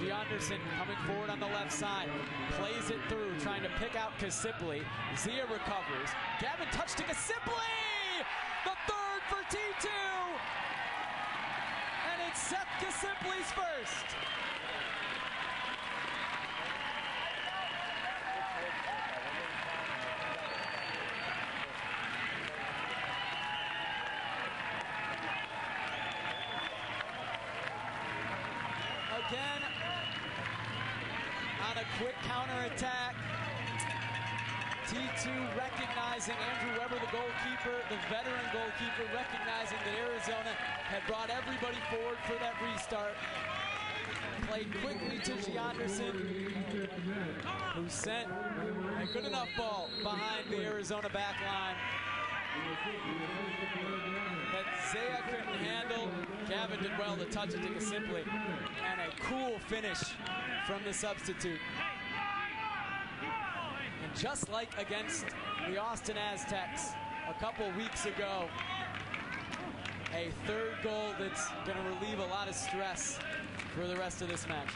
Gianderson coming forward on the left side. Plays it through, trying to pick out Casiple. Zia recovers. Gavin touch to Casiple! The third for T2! And it's Seth Casiple's first. Again, on a quick counterattack. T2 recognizing Andrew Weber, the goalkeeper, the veteran goalkeeper, recognizing that Arizona had brought everybody forward for that restart. Played quickly to Gianderson, who sent a good enough ball behind the Arizona back line that Zaya couldn't handle. Gavin did well to touch it to Casiple. Finish from the substitute. And just like against the Austin Aztex a couple weeks ago, a third goal that's going to relieve a lot of stress for the rest of this match.